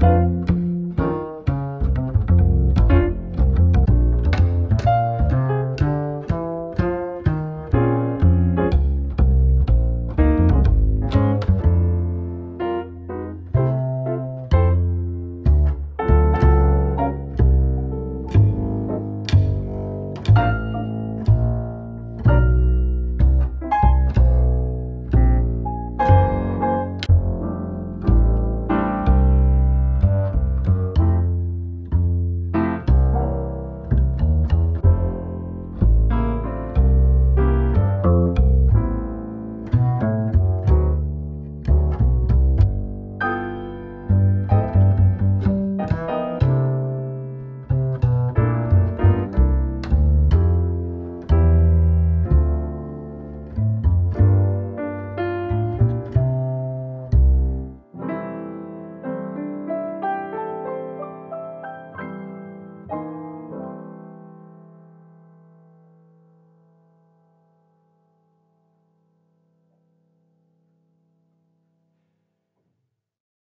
you